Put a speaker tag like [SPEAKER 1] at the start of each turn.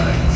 [SPEAKER 1] Bye.